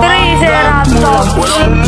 Three, zero, top.